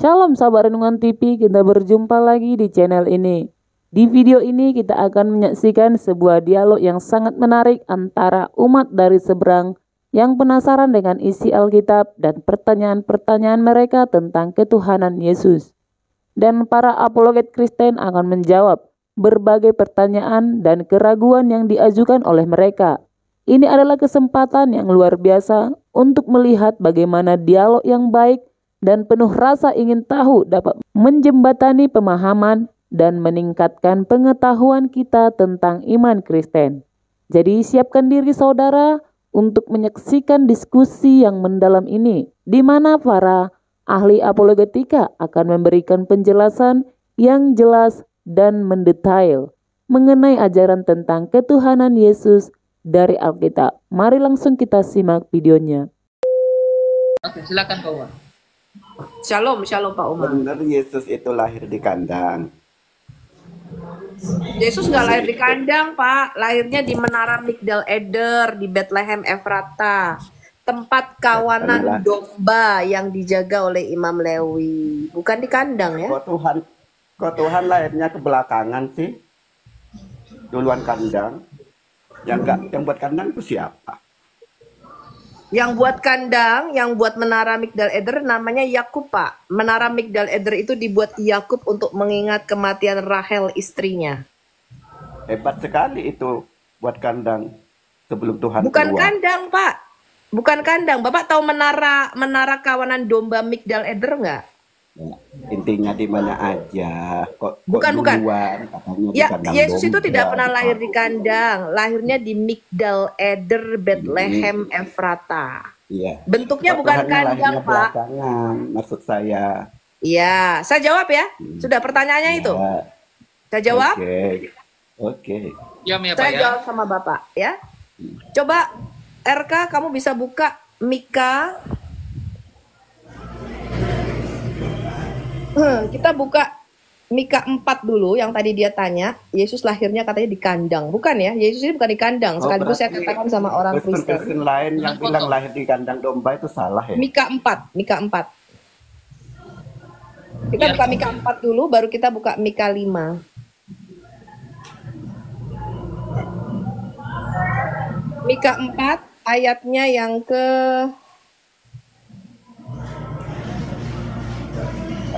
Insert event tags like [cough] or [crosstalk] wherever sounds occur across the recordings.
Shalom sahabat Renungan TV, kita berjumpa lagi di channel ini. Di video ini kita akan menyaksikan sebuah dialog yang sangat menarik antara umat dari seberang yang penasaran dengan isi Alkitab dan pertanyaan-pertanyaan mereka tentang ketuhanan Yesus. Dan para apologet Kristen akan menjawab berbagai pertanyaan dan keraguan yang diajukan oleh mereka. Ini adalah kesempatan yang luar biasa untuk melihat bagaimana dialog yang baik dan penuh rasa ingin tahu dapat menjembatani pemahaman dan meningkatkan pengetahuan kita tentang iman Kristen. Jadi siapkan diri saudara untuk menyaksikan diskusi yang mendalam ini, di mana para ahli apologetika akan memberikan penjelasan yang jelas dan mendetail mengenai ajaran tentang ketuhanan Yesus dari Alkitab. Mari langsung kita simak videonya. Oke, silakan Umar. Shalom, shalom Pak Umar. Benar Yesus itu lahir di kandang. Yesus nggak lahir di kandang, Pak. Lahirnya di Menara Migdal Eder di Bethlehem Efrata. Tempat kawanan Adalah- domba yang dijaga oleh Imam Lewi. Bukan di kandang ya. Kok Tuhan, kok Tuhan lahirnya ke belakangan sih? Duluan kandang. Yang enggak, yang buat kandang itu siapa? Yang buat kandang, yang buat Menara Migdal Eder namanya Yakub, Pak. Menara Migdal Eder itu dibuat Yakub untuk mengingat kematian Rahel istrinya. Hebat sekali itu buat kandang sebelum Tuhan Bukan keluar. kandang, Pak. Bukan kandang. Bapak tahu menara menara kawanan domba Migdal Eder nggak? Ya, intinya di mana aja. Kok, kok Bukan, bukan. duluan katanya di Ya, Yesus itu tidak pernah lahir di kandang. Lahirnya di Migdal Eder, Bethlehem, Efrata. Iya. Bentuknya Kok bukan Tuhan kandang, Pak. maksud saya. Iya, saya jawab ya. Sudah pertanyaannya itu. Ya, Saya jawab. Oke. Oke. Ya Pak Saya ya. jawab sama Bapak ya. Coba RK kamu bisa buka Mika. Kita buka Mika 4 dulu yang tadi dia tanya, Yesus lahirnya katanya di kandang. Bukan ya? Yesus ini bukan di kandang. Oh, Sekaligus saya katakan sama orang Kristen. Kristen lain yang bilang lahir di kandang domba itu salah ya? Mika 4, Mika 4. Kita Ya. buka Mika 4 dulu, baru kita buka Mika 5. Mika 4 ayatnya yang ke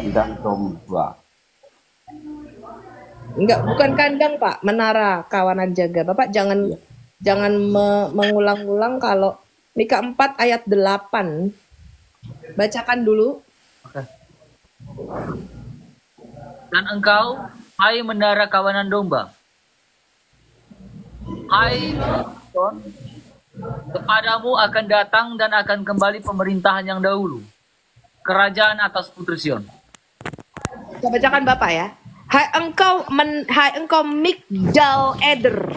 Kandang domba. enggak bukan kandang Pak, menara kawanan jaga. Bapak jangan jangan me- mengulang-ulang kalau Mika 4 ayat 8. Bacakan dulu. Dan engkau, hai menara kawanan domba. Hai kepadamu akan datang dan akan kembali pemerintahan yang dahulu. Kerajaan atas putri Sion. Saya bacakan Bapak ya. Hai engkau men, hai engkau Migdal Eder.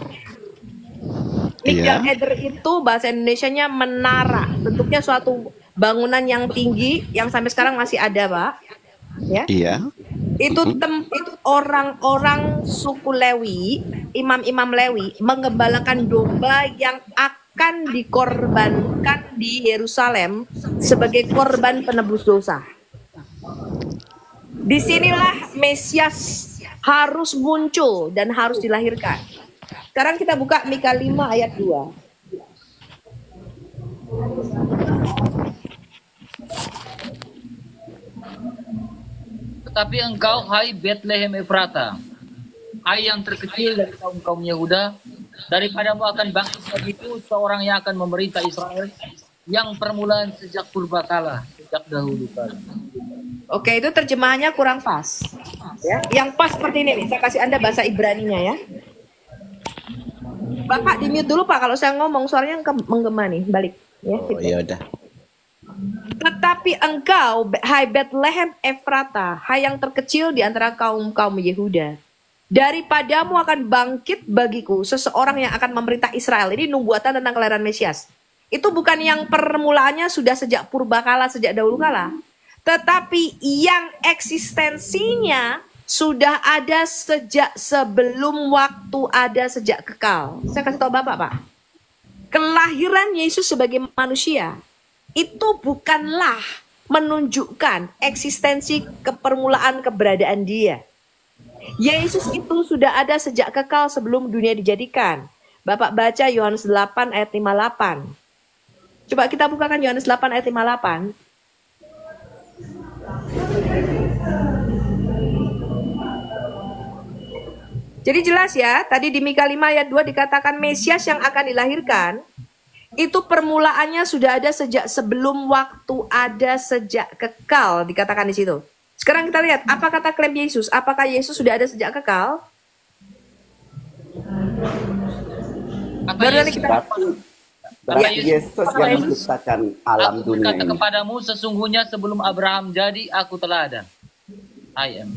Migdal Eder itu bahasa Indonesianya menara. Bentuknya suatu bangunan yang tinggi yang sampai sekarang masih ada, Pak. Ya. Iya. Itu tempat orang-orang suku Lewi, imam-imam Lewi mengembalakan domba yang akan dikorbankan di Yerusalem sebagai korban penebus dosa. Di sinilah Mesias harus muncul dan harus dilahirkan. Sekarang kita buka Mika 5 ayat 2. Tetapi engkau, hai Bethlehem Efrata, hai yang terkecil dari kaum kaum Yehuda, daripadamu akan bangkit begitu seorang yang akan memerintah Israel, yang permulaan sejak purbakala, sejak dahulu kala. Oke, itu terjemahannya kurang pas. Ya, yang pas seperti ini nih. Saya kasih Anda bahasa Ibraninya ya. Bapak di mute dulu Pak kalau saya ngomong suaranya menggema nih, balik ya. Oh ya udah. Tetapi engkau, hai Bethlehem Efrata, hai yang terkecil di antara kaum-kaum Yehuda. Daripadamu akan bangkit bagiku seseorang yang akan memerintah Israel. Ini nubuatan tentang kelahiran Mesias. Itu bukan yang permulaannya sudah sejak purbakala, sejak dahulu kala. Tetapi yang eksistensinya sudah ada sejak sebelum waktu ada sejak kekal. Saya kasih tahu Bapak, Pak. Kelahiran Yesus sebagai manusia itu bukanlah menunjukkan eksistensi kepermulaan keberadaan dia. Yesus itu sudah ada sejak kekal sebelum dunia dijadikan. Bapak baca Yohanes 8 ayat 58. Coba kita bukakan Yohanes 8 ayat 58. Jadi jelas ya, tadi di Mika 5 ayat 2 dikatakan Mesias yang akan dilahirkan itu permulaannya sudah ada sejak sebelum waktu ada sejak kekal dikatakan di situ. Sekarang kita lihat apa kata klaim Yesus. Apakah Yesus sudah ada sejak kekal? Kata Baru Yesus, kita Berarti, berarti Yesus- yang menciptakan alam Aku dunia berkata ini. kepadamu sesungguhnya sebelum Abraham jadi aku telah ada. I am.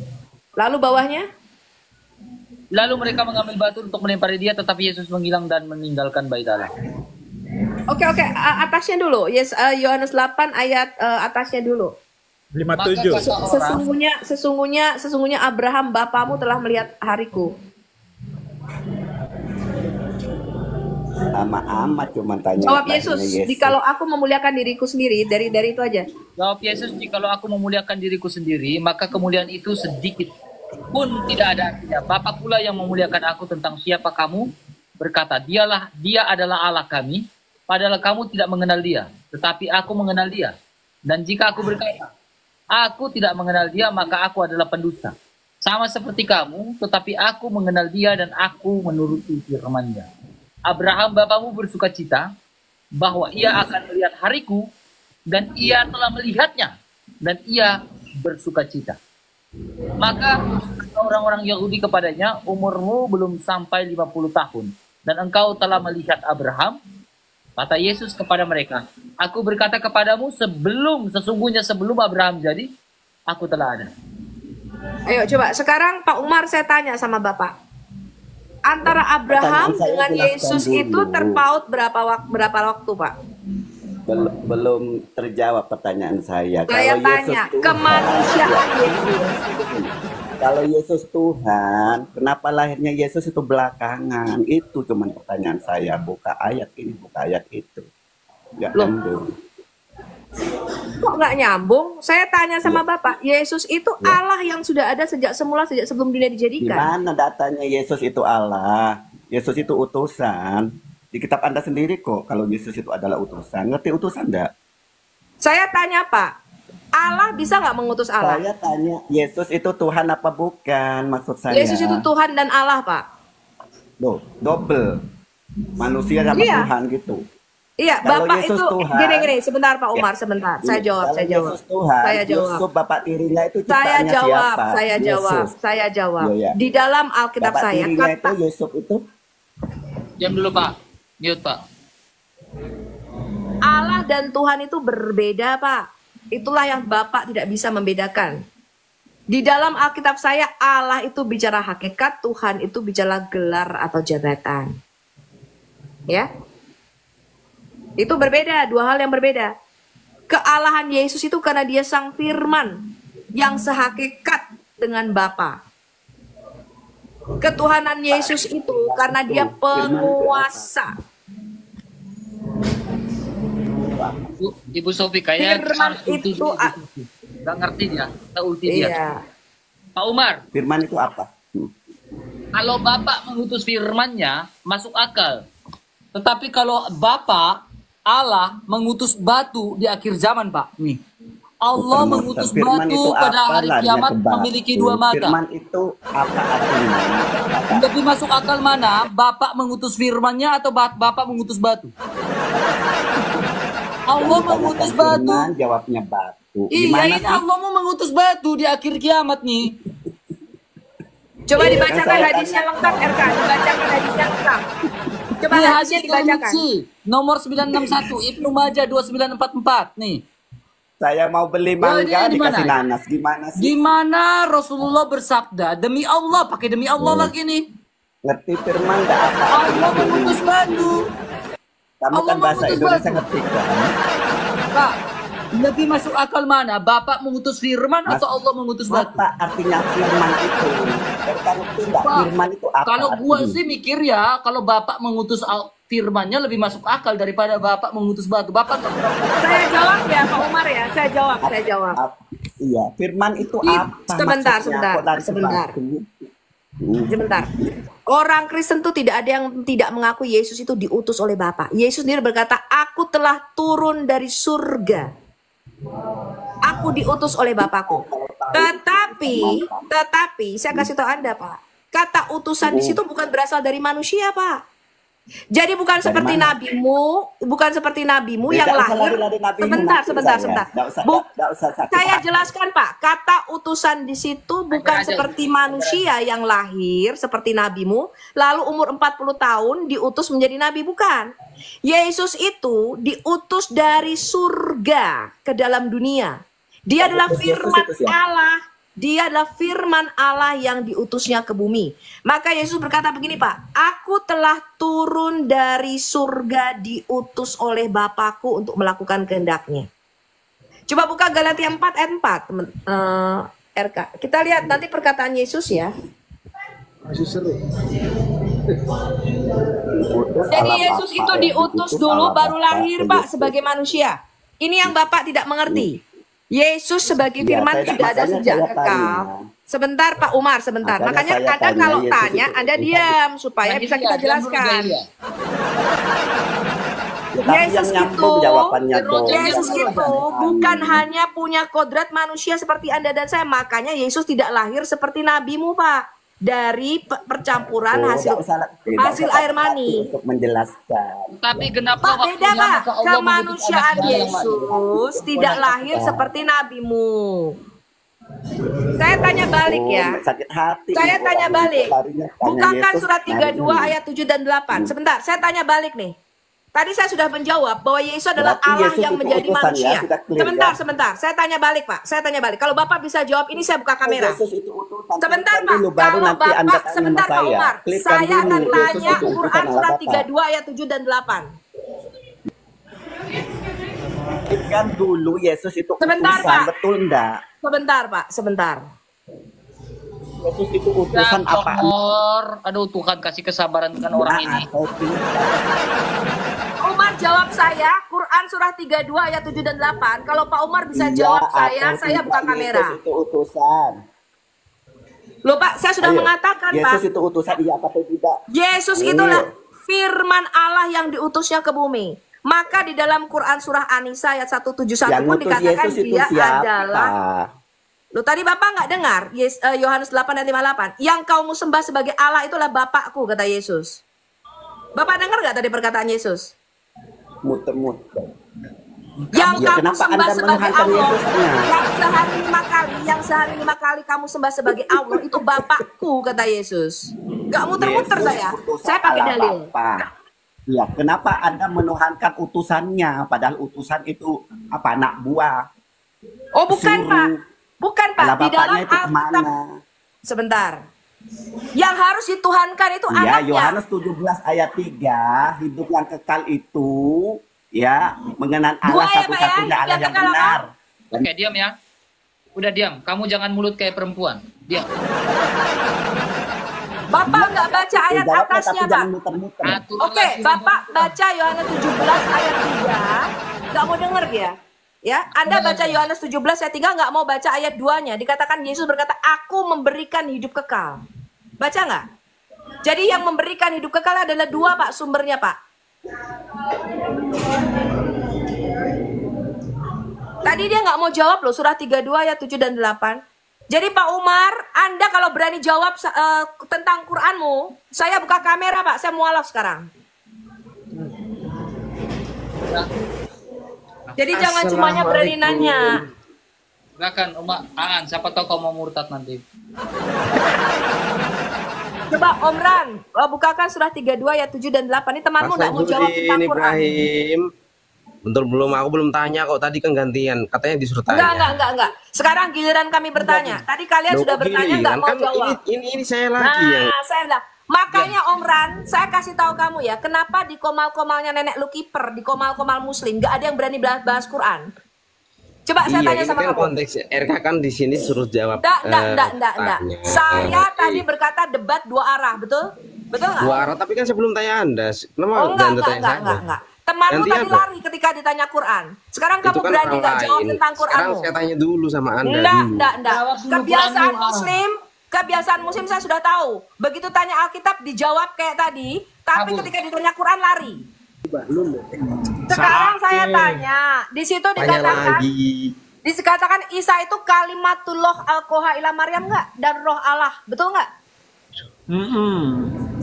Lalu bawahnya? Lalu mereka mengambil batu untuk melempari dia tetapi Yesus menghilang dan meninggalkan bait Allah. Oke oke, a- atasnya dulu. Yes, uh, Yohanes 8 ayat uh, atasnya dulu. 57. Maka kata orang, Sesungguhnya sesungguhnya sesungguhnya Abraham bapamu telah melihat hariku. Sama amat cuma tanya. Jawab Yesus, di kalau aku memuliakan diriku sendiri dari dari itu aja. Jawab Yesus, jikalau aku memuliakan diriku sendiri, maka kemuliaan itu sedikit pun tidak ada artinya. Bapa pula yang memuliakan aku tentang siapa kamu, berkata, dialah, dia adalah Allah kami, padahal kamu tidak mengenal dia, tetapi aku mengenal dia. Dan jika aku berkata, aku tidak mengenal dia, maka aku adalah pendusta. Sama seperti kamu, tetapi aku mengenal dia dan aku menuruti firman-Nya. Abraham bapamu bersuka cita bahwa ia akan melihat hariku dan ia telah melihatnya dan ia bersuka cita. Maka orang-orang Yahudi kepadanya, umurmu belum sampai 50 tahun dan engkau telah melihat Abraham. Kata Yesus kepada mereka, aku berkata kepadamu sebelum sesungguhnya sebelum Abraham jadi, aku telah ada. Ayo coba sekarang Pak Umar saya tanya sama Bapak. Antara Abraham dengan Yesus dulu. itu terpaut berapa waktu berapa waktu, Pak? Belum, belum terjawab pertanyaan saya. Saya Kalau tanya Yesus Tuhan, kemanusiaan Yesus. Kalau Yesus Tuhan, kenapa lahirnya Yesus itu belakangan? Itu cuma pertanyaan saya. Buka ayat ini, buka ayat itu. Nggak Loh. Kok nggak nyambung? Saya tanya sama Bapak, Yesus itu Allah yang sudah ada sejak semula sejak sebelum dunia Di dijadikan. mana datanya Yesus itu Allah? Yesus itu utusan. Di kitab Anda sendiri kok kalau Yesus itu adalah utusan. Ngerti utusan enggak? Saya tanya Pak, Allah bisa nggak mengutus Allah? Saya tanya, Yesus itu Tuhan apa bukan? Maksud saya. Yesus itu Tuhan dan Allah, Pak. Loh, double. Manusia sama Iya. Tuhan gitu. Iya, Kalau Bapak Yesus itu Tuhan- gini gini sebentar Pak Ya. Umar sebentar. Saya jawab, Kalau saya jawab. Yesus Tuhan, Saya jawab. Yusuf bapak tirinya itu Saya jawab, siapa? saya jawab, Yesus. saya jawab. Iya, iya. Di dalam Alkitab Bapak saya tirinya kata itu Yusuf itu Diam dulu Pak, mute Pak. Allah dan Tuhan itu berbeda, Pak. Itulah yang Bapak tidak bisa membedakan. Di dalam Alkitab saya Allah itu bicara hakikat, Tuhan itu bicara gelar atau jabatan. Ya. Itu berbeda, dua hal yang berbeda. Kealahan Yesus itu karena dia sang firman yang sehakikat dengan Bapa. Ketuhanan Yesus itu karena dia penguasa. Ibu, Ibu Sofi kayaknya Firman itu dia, a- Ibu Sofi. Nggak ngerti dia, kita ulti dia. Iya. Pak Umar, firman itu apa? Hmm. kalau Bapak mengutus firmannya, masuk akal. Tetapi kalau Bapak, Allah mengutus batu di akhir zaman, Pak. Nih. Allah Bukan, mengutus firman batu itu pada hari kiamat memiliki dua mata. Firman itu apa artinya? Lebih masuk akal mana? Bapak mengutus firmannya atau ba- Bapak mengutus batu? [laughs] Allah mengutus batu. Firman jawabnya batu. Iya, Gimana ini sih? Allah mau mengutus batu di akhir kiamat nih. Coba dibacakan hadisnya lengkap, RK. Dibacakan hadisnya lengkap. Coba Ini hadisnya hadis dibacakan. Nomor 961 Ibnu Majah 2944 nih. Saya mau beli mangga di dikasih mana? nanas. Gimana sih? Di mana Rasulullah bersabda, demi Allah, pakai demi Allah Hmm. lagi nih. Ngerti firman enggak apa? Allah mengutus batu. Kamu Allah kan bahasa Indonesia ngerti kan? Pak, Lebih masuk akal mana? Bapak mengutus firman Mas- atau Allah mengutus batu? Apa artinya firman itu? Berkali tidak firman itu apa? Kalau gua artinya? sih mikir ya, kalau Bapak mengutus al- firmannya lebih masuk akal daripada Bapak mengutus batu. Bapak Saya jawab ya Pak Umar ya. Saya jawab, saya jawab. Iya, firman itu apa? sebentar, sebentar, sebentar. Sebentar. Orang Kristen tuh tidak ada yang tidak mengaku Yesus itu diutus oleh Bapa. Yesus sendiri berkata, "Aku telah turun dari surga. Aku diutus oleh Bapakku." Tetapi, tetapi saya kasih tahu Anda, Pak. Kata utusan di situ bukan berasal dari manusia, Pak. Jadi bukan Dari seperti mana? nabimu, bukan seperti nabimu Ya, yang lahir. nabimu Sebentar, sebentar, saya. sebentar. Usah- Bu- nggak- nggak usah sakit saya jelaskan Pak, kata utusan di situ bukan seperti manusia yang lahir seperti nabimu, lalu umur 40 tahun diutus menjadi nabi bukan. Yesus itu diutus dari surga ke dalam dunia. Dia adalah Yesus firman? Allah. Dia adalah firman Allah yang diutusnya ke bumi. Maka Yesus berkata begini Pak, Aku telah turun dari surga diutus oleh Bapakku untuk melakukan kehendaknya. Coba buka Galatia 4 ayat 4, teman eh, RK. Kita lihat nanti perkataan Yesus ya. Masih seru. Jadi Yesus itu diutus dulu baru lahir Pak sebagai manusia. Ini yang Bapak tidak mengerti. Yesus sebagai Ya, firman saya- sudah ada sejak kekal. Sebentar Pak Umar, sebentar. Makanya Makanya Anda tanya, kalau Yesus tanya Anda diam supaya bisa iya, kita jelaskan. Ya, Yesus itu- jawabannya Yesus itu bukan hanya punya kodrat manusia seperti Anda dan saya. Makanya Yesus tidak lahir seperti nabimu, Pak. Dari pe- percampuran Oh, hasil nggak usah- tidak hasil usah air mani. Untuk menjelaskan. Tapi kenapa Pak beda Pak, kemanusiaan Yesus tidak lahir seperti nabimu. Saya tanya balik Oh, ya. sakit hati. Saya tanya balik. Bukakan surat 32 larinya. ayat 7 dan 8. Sebentar, saya tanya balik nih. Tadi saya sudah menjawab bahwa Yesus adalah Berarti Allah Yesus yang menjadi utusan ya, manusia. sudah clear sebentar, ya? sebentar. Saya tanya balik, Pak. Saya tanya balik. Kalau Bapak bisa jawab ini saya buka kamera. Yesus itu utusan. Sebentar Pak, dulu, baru kalau nanti Anda Bapak, tanya sebentar Pak saya. Umar, saya dulu, akan tanya Quran surat Bapa. 32 ayat 7 dan 8. Kan dulu Yesus itu Sebentar, utusan, Pak. betul enggak? Sebentar Pak, sebentar. Yesus itu utusan apa? Umar. Aduh Tuhan kasih kesabaran kan orang ini. Atau tidak? Umar jawab saya, Quran surah 32 ayat 7 dan 8. Kalau Pak Umar bisa Iya jawab saya, atau saya buka kamera. Yesus itu utusan. Loh Pak, saya sudah Ayo. mengatakan Pak, Yesus itu utusan iya apa tidak? Yesus Ayo. itulah firman Allah yang diutusnya ke bumi. Maka di dalam Quran surah An-Nisa ayat 171 Yang pun dikatakan Yesus itu dia siapa? adalah Loh tadi Bapak nggak dengar Yes- eh, Yohanes 8 ayat 58. Yang kamu sembah sebagai Allah itulah Bapakku kata Yesus. Bapak dengar nggak tadi perkataan Yesus? Muter-muter. Yang Ya, kamu sembah Anda sebagai Allah, Yesusnya? yang sehari lima kali, yang sehari lima kali kamu sembah sebagai Allah itu Bapakku kata Yesus. Gak muter-muter saya, saya pakai dalil. Bapa. Ya, kenapa Anda menuhankan utusannya padahal utusan itu apa anak buah? Oh bukan Suruh. Pak, dalam Bapaknya itu ke mana? sebentar. Yang harus dituhankan itu Ya, anaknya. Yohanes 17 ayat 3, hidup yang kekal itu ya mengenal Allah ya, ya, satu-satunya hidup Allah yang benar. Oke, diam ya. Udah diam. Kamu jangan mulut kayak perempuan. Diam. Bapak nggak baca ayat Jawabnya atasnya Pak. Oke. Bapak baca Yohanes 17 ayat 3. Nggak mau denger ya? Ya, Anda baca Yohanes 17 ayat 3 nggak mau baca ayat 2-nya. Dikatakan Yesus berkata, "Aku memberikan hidup kekal." Baca nggak? Jadi yang memberikan hidup kekal adalah dua Pak sumbernya Pak. Tadi dia nggak mau jawab loh surah 32 ayat 7 dan 8. Jadi Pak Umar, Anda kalau berani jawab eh, tentang Quranmu, saya buka kamera Pak, saya mualaf sekarang. Jadi jangan cumanya berani nanya. Silakan, Uma Aan, siapa tahu kau mau murtad nanti. Coba Om Ran, eh, bukakan surah 32 ayat 7 dan 8. Ini temanmu nggak mau jawab tentang Ini Quran. Ibrahim. Bentar belum aku belum tanya kok tadi kan gantian. Katanya disuruh tanya. Enggak, enggak, enggak, enggak. Sekarang giliran kami bertanya. Tadi kalian Loh, sudah bertanya giliran? nggak mau kan jawab. Ini, ini, ini saya lagi yang Nah, saya bilang, makanya Om Ran, saya kasih tahu kamu ya, kenapa di komal-komalnya nenek lu kiper, di komal-komal muslim, nggak ada yang berani bahas, bahas Quran. Coba saya iya, tanya sama kan kamu. konteks RK kan di sini suruh jawab. Enggak, enggak, eh, enggak, enggak, enggak. Saya tadi berkata debat dua arah, betul? Betul nggak? Dua arah, tapi kan sebelum tanya Anda. Kenapa Oh enggak, enggak, tanya enggak, saya? enggak, enggak. Temanmu Nanti tadi apa? lari ketika ditanya Quran. Sekarang kamu kan berani nggak jawab tentang Sekarang Quranmu? saya tanya dulu sama Anda Enggak, dulu. enggak, enggak. Kebiasaan muslim, kebiasaan muslim saya sudah tahu. Begitu tanya Alkitab dijawab kayak tadi, tapi Kabur. ketika ditanya Quran lari. Sekarang saya tanya, di situ dikatakan. Dikatakan Isa itu kalimatullah alkoha ila Maryam nggak? Dan roh Allah, betul nggak?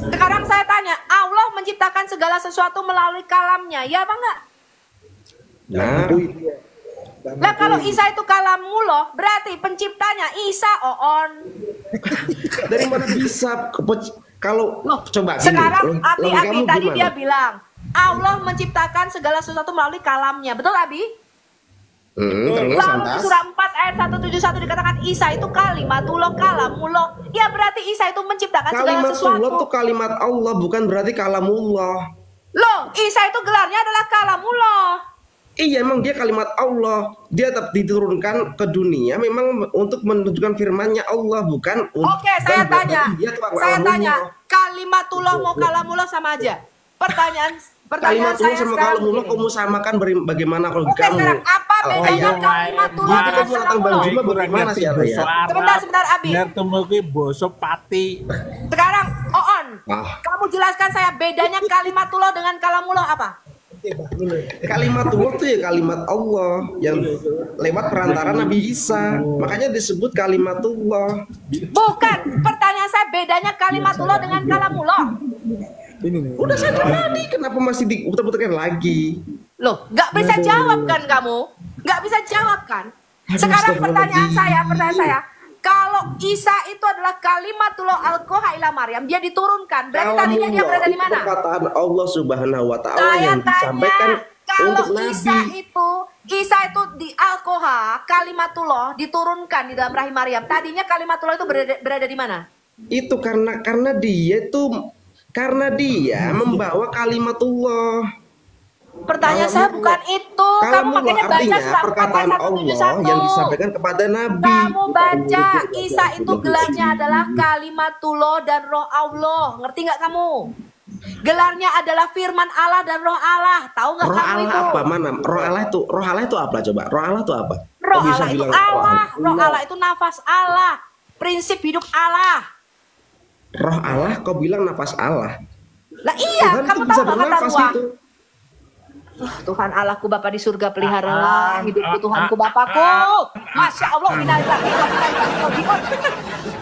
Sekarang saya tanya, Allah menciptakan segala sesuatu melalui kalamnya, ya apa enggak? Nah, Lah kalau Isa itu kalamullah, berarti penciptanya Isa oon. [laughs] dari mana bisa kalau coba gini, Sekarang Abi Abi tadi gimana? dia bilang, Allah menciptakan segala sesuatu melalui kalamnya, betul Abi? Hmm, terus Lalu di surah 4 ayat 171 dikatakan Isa itu kalimatullah kalamullah. Ya berarti Isa itu menciptakan segala Kalimatullah sesuatu. itu kalimat Allah bukan berarti kalamullah. Loh, Isa itu gelarnya adalah kalamullah. Iya emang dia kalimat Allah. Dia tetap diturunkan ke dunia memang untuk menunjukkan firmannya Allah bukan untuk Oke, saya tanya. Dia Saya tanya, kalimatullah mau kalamullah sama aja. Pertanyaan pertanyaan Kalimatullah saya sama kalamullah kamu samakan beri- bagaimana kalau Oke, kamu? sekarang apa Al- bedanya Hayat. kalimatullah Jadi dengan kamu datang Bang kalamullah? Juma bagaimana sih Hayat? Sebentar, sebentar, Abi. Biar temuki boso pati. Sekarang, Oon, Ah. kamu jelaskan saya bedanya kalimatullah dengan kalamullah apa? Kalimatullah itu ya kalimat Allah yang lewat perantara Nabi Isa. Makanya disebut kalimatullah. Bukan, pertanyaan saya bedanya kalimatullah dengan kalamullah. Udah saya jawab tadi, kenapa masih diputar-putarkan lagi? Loh, nggak bisa jawab kan kamu? Nggak bisa jawab kan? Sekarang pertanyaan saya, pertanyaan saya, kalau Isa itu adalah kalimatullah alkoha ila Maryam, dia diturunkan. Berarti tadinya dia berada di mana? perkataan Allah Subhanahu wa taala yang disampaikan kalau untuk Isa Nabi. itu, Isa itu di alkoha, kalimatullah diturunkan di dalam rahim Maryam. Tadinya kalimatullah itu berada, berada di mana? Itu karena karena dia itu karena dia membawa kalimatullah. Pertanyaan saya bukan itu. Kamu makanya baca artinya surat 4 perkataan Allah 171. yang disampaikan kepada Nabi. Kamu baca Isa itu gelarnya adalah kalimatullah dan roh Allah. Ngerti nggak kamu? Gelarnya adalah firman Allah dan roh Allah. Tahu nggak Roh kamu Allah itu? apa? Mana? Roh Allah itu Roh Allah itu apa coba? Roh Allah itu apa? Roh Kok Allah itu Allah. Roh Allah itu nafas Allah. Prinsip hidup Allah. Roh Allah kau bilang nafas Allah. Lah iya, Tuhan kamu tahu nggak kata? Tuhan Allahku Bapa di surga peliharalah hidupku Tuhanku Bapakku. Masya Allah innalillahi wa inna ilaihi raji'un.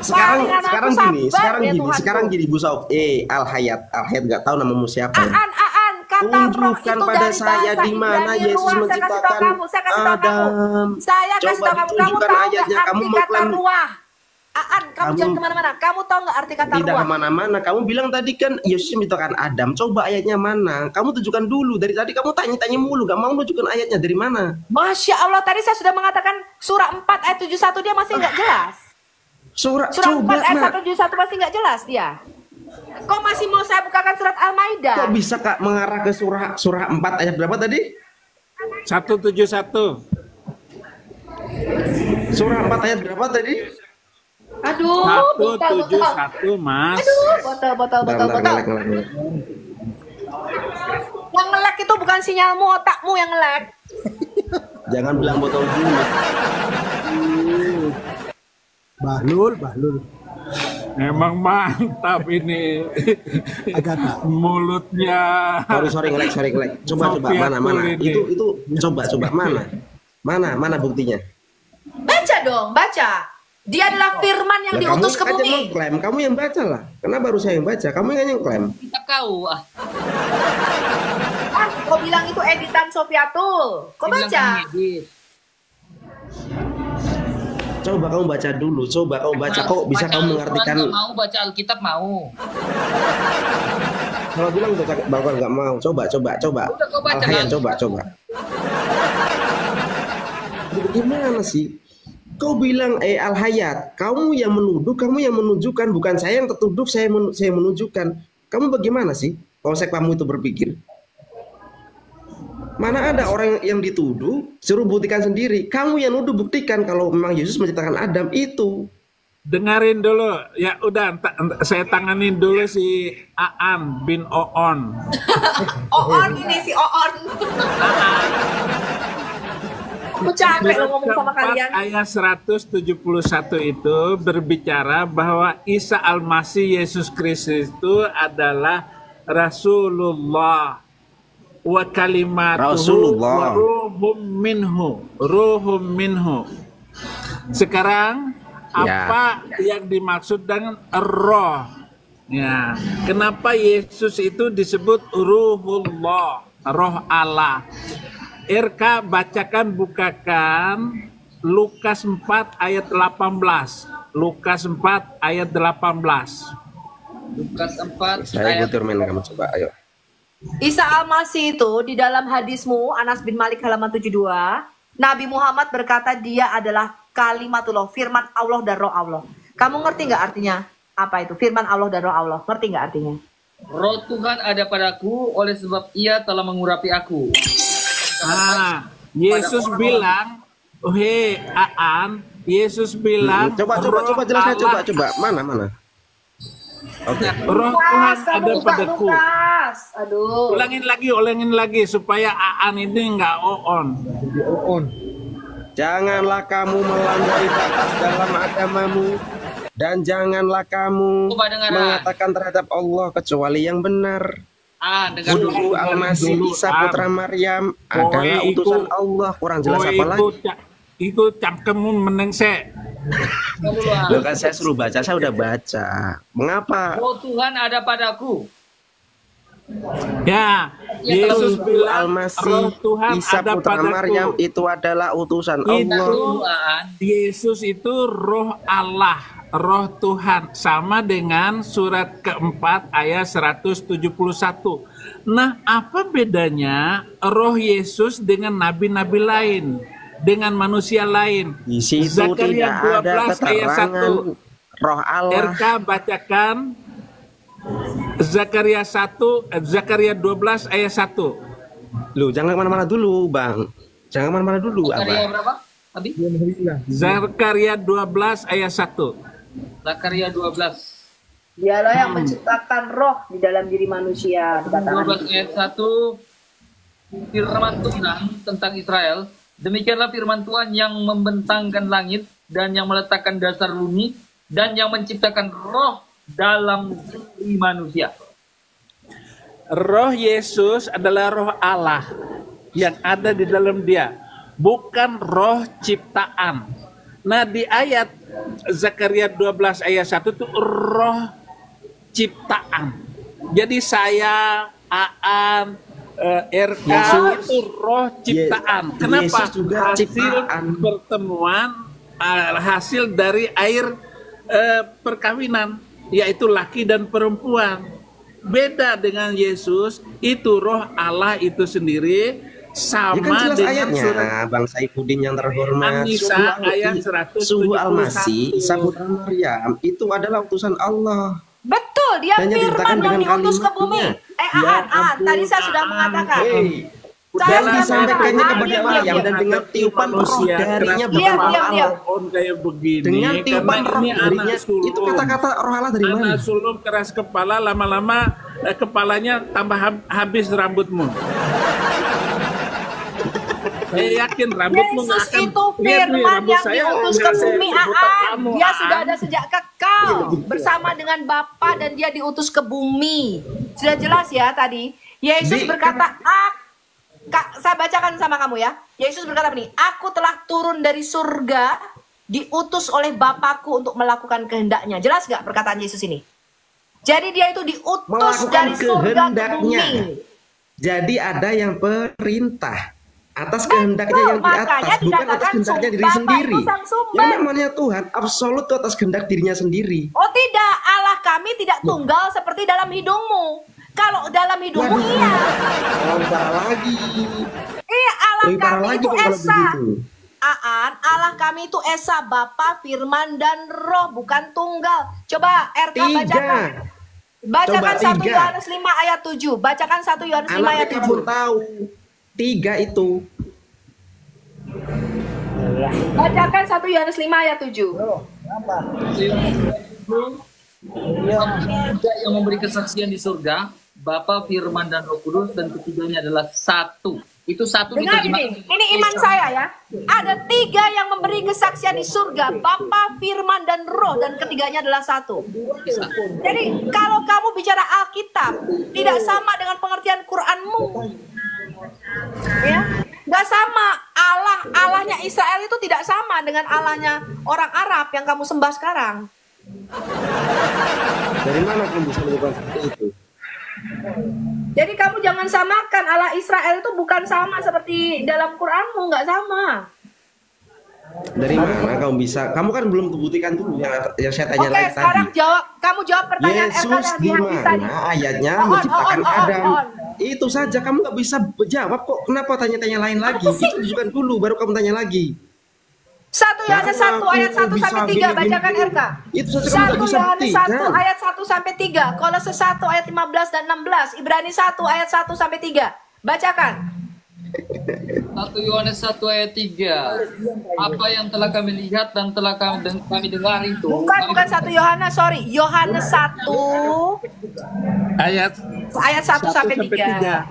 Sekarang sekarang gini, sekarang ya gini, Tuhanku. sekarang gini Bu Sauf. Eh, Al Hayat, Al Hayat nggak tahu namamu siapa. ya? Aan, aan, kata Tunjukkan pada saya di mana Yesus menciptakan kamu, saya kasih tahu kamu. Adam. Saya kasih tahu kamu, kamu tahu ayatnya, arti kamu kata mengklaim ruah? Aan, kamu, Kamu- jangan ke mana-mana. Kamu tahu nggak arti kata tidak ruah? ke mana-mana. Kamu bilang tadi kan Yesus menciptakan Adam. Coba ayatnya mana? Kamu tunjukkan dulu. Dari tadi kamu tanya-tanya mulu, gak mau tunjukkan ayatnya dari mana? Masya Allah, tadi saya sudah mengatakan surah 4 ayat 71 dia masih nggak jelas. Surah, Surah coba 4 ayat nak. 171 masih nggak jelas dia. Kok masih mau saya bukakan surat Al-Maidah? Kok bisa kak mengarah ke surah surah 4 ayat berapa tadi? 171. Surah 4 ayat berapa tadi? Aduh, botol, botol. 171, Mas. Aduh, botol, botol, botol, botol. ngelek, ngelek, ngelek. Yang ngelek itu bukan sinyalmu, otakmu yang ngelek. Jangan bilang botol dulu. Bahlul, Bahlul. Emang mantap ini. Agak tak. Mulutnya. Sorry, sorry, ngelek, sorry, ngelek. Coba, coba, mana, mana? ini. Itu, itu, coba, coba, mana? Mana, mana buktinya? Baca dong, baca. Dia adalah firman yang Lah, diutus ke aja bumi. mengklaim, kamu yang baca lah. Kenapa baru saya yang baca? Kamu yang yang klaim. Kita kau ah. Ah, kau bilang itu editan Sofiatul. Kau Dia baca. Coba kamu baca dulu, coba kamu baca. Kok bisa Baca kamu Al-Quran mengartikan? mau baca Alkitab mau. Kalau bilang baca bahwa nggak mau, coba, coba, coba. Udah, kau baca, Al-Hayat, Bang. coba, coba. Gimana sih? Kau bilang eh Al Hayat, kamu yang menuduh, kamu yang menunjukkan, bukan saya yang tertuduh, saya men- saya menunjukkan. Kamu bagaimana sih konsep kamu itu berpikir? Mana ada orang yang dituduh suruh buktikan sendiri. Kamu yang nuduh buktikan kalau memang Yesus menciptakan Adam itu. Dengerin dulu. Ya udah, enta- enta- saya tanganin dulu si Aan bin Oon. [laughs] Oon ini si Oon. [laughs] Aku capek lo ngomong sama kalian. ayat 171 itu berbicara bahwa Isa Al-Masih Yesus Kristus itu adalah Rasulullah wa kalimatuhu Rasulullah. wa ruhum minhu ruhum minhu sekarang Ya. apa yang dimaksud dengan roh ya kenapa Yesus itu disebut ruhullah roh Allah RK bacakan bukakan Lukas 4 ayat 18 Lukas 4 ayat 18 Lukas 4 Saya ayat butuh main kamu coba, ayo. Isa Al-Masih itu di dalam hadismu Anas bin Malik halaman 72, Nabi Muhammad berkata dia adalah kalimatullah, firman Allah dan roh Allah. Kamu ngerti nggak artinya apa itu? Firman Allah dan roh Allah. Ngerti nggak artinya? Roh Tuhan ada padaku oleh sebab ia telah mengurapi aku. Ah, Yesus bilang, oh hei Aan, Yesus bilang, Coba coba roh coba jelaskan coba Allah- coba. Mana mana? Oke. Roh Tuhan ada padaku. Lukas. Aduh. Ulangin lagi, ulangin lagi supaya Aan ini nggak oon. Janganlah kamu melampaui batas dalam agamamu dan janganlah kamu Coba mengatakan terhadap Allah kecuali yang benar. Ah, dengar dulu. Dulu Al-Masih Isa putra Maryam Oh, adalah itu- utusan Allah. Kurang jelas Oh, apa itu, lagi? itu cangkemmu meneng se. Dengar dulu, ah. Loh kan saya suruh baca, saya udah baca. Mengapa? Roh Tuhan ada padaku. Ya, Ya, Yesus bilang, Al-Masih Isa ada putra padaku. Maryam itu adalah utusan Itu Allah. Yesus itu roh Allah, roh Tuhan. Sama dengan surat keempat ayat 171. Nah, apa bedanya roh Yesus dengan nabi-nabi lain? Dengan manusia lain? Di situ Zakaria tidak ada 12 ayat keterangan 1. roh Allah. RK bacakan Zakaria 1, eh, Zakaria 12 ayat 1. Loh, jangan ke mana-mana dulu, Bang. Jangan ke mana-mana dulu, Zakaria Abang. berapa? Abi? Zakaria 12 ayat 1. Zakaria 12. Dialah yang menciptakan roh di dalam diri manusia. Dikatakan 12 ayat 1 firman Tuhan tentang Israel demikianlah firman Tuhan yang membentangkan langit dan yang meletakkan dasar bumi dan yang menciptakan roh dalam diri manusia Roh Yesus adalah roh Allah yang ada di dalam dia, bukan roh ciptaan. Nah, di ayat Zakaria 12 ayat 1 itu roh ciptaan. Jadi saya, Aan, eh, RK Yesus. itu roh ciptaan. Ye- Kenapa? Yesus juga hasil ciptaan. pertemuan eh, hasil dari air eh, perkawinan yaitu laki dan perempuan. Beda dengan Yesus, itu roh Allah itu sendiri Ya sama kan jelas dengan ayatnya, surat Bang Saifuddin yang terhormat. An-Nisa Suhu- ayat Suhu 171. Al-Masih, Isa putra Maryam, itu adalah utusan Allah. Betul, dia Dan yang firman yang diutus ke bumi. kalimatnya. Eh, Ya Aan, Aan, tadi saya sudah mengatakan. Hei, Saya dan disampaikannya kepada Maryam dan dengan tiupan roh darinya Diam, diam, diam. kayak begini Dengan tiupan roh ini darinya, itu kata-kata roh Allah dari mana? Anak sulung keras kepala lama-lama eh, kepalanya tambah hab- habis rambutmu. Saya yakin rambutmu nggak Yesus akan itu nih, firman rambut yang saya diutus ke bumi Aan. Dia sudah ada sejak kekal bersama dengan Bapa dan dia diutus ke bumi. Sudah jelas ya tadi. Yesus berkata, "Ak Kak, saya bacakan sama kamu ya. Yesus berkata begini, Aku telah turun dari surga, diutus oleh Bapakku untuk melakukan kehendaknya. Jelas gak perkataan Yesus ini? Jadi dia itu diutus Melakukan dari surga ke kehendaknya. bumi. Jadi ada yang perintah atas kehendaknya yang di atas, bukan atas kehendaknya diri Bapak sendiri. Yang namanya Tuhan absolut itu atas kehendak dirinya sendiri. Oh tidak, Allah kami tidak tunggal seperti dalam hidungmu. Kalau dalam hidungmu Waduh. iya. Parah lagi. Iya Allah Lebih kami lagi itu Esa. begitu. Aan, Allah kami itu Esa, Bapa, Firman, dan Roh, bukan tunggal. Coba RK bacakan. Tiga. Bacakan Coba 1 tiga. Yohanes 5 ayat 7. Bacakan 1 Yohanes 5 ayat Anaknya 7. kabur tahu. Tiga itu. Bacakan 1 Yohanes 5 ayat 7. Tidak yang memberi kesaksian di surga, Bapa, Firman, dan Roh Kudus, dan ketiganya adalah satu. Itu satu Dengar ini, ini iman saya ya. Ada tiga yang memberi kesaksian di surga, Bapa, Firman, dan Roh, dan ketiganya adalah satu. Jadi kalau kamu bicara Alkitab, tidak sama dengan pengertian Quranmu. Ya, nggak sama. Allah, Allahnya Israel itu tidak sama dengan Allahnya orang Arab yang kamu sembah sekarang. Dari mana kamu bisa melakukan seperti itu? Jadi kamu jangan samakan Allah Israel itu bukan sama seperti dalam Quranmu, nggak sama. Dari mana kamu bisa? Kamu kan belum membuktikan dulu yang, yang saya tanya Oke, lagi sekarang tadi. jawab. Kamu jawab pertanyaan Yesus di mana ayatnya On, on, menciptakan on, on, Adam? on. Itu saja kamu nggak bisa jawab kok. Kenapa tanya-tanya lain lagi? Itu tunjukkan dulu baru kamu tanya lagi. Satu Yohanes Karena 1 aku ayat 1 bisa sampai 3 gini, bacakan. RK. Itu saja kamu nggak 1 bisa Yohanes 1 buktikan. ayat 1 sampai 3. Kolose 1 ayat 15 dan 16. Ibrani 1 ayat 1 sampai 3. Bacakan. 1 Yohanes 1 ayat 3. Apa yang telah kami lihat dan telah kami, kami dengar itu. Bukan kami- bukan 1 Yohanes, sorry. Yohanes 1 Ayat ayat 1 sampai 3.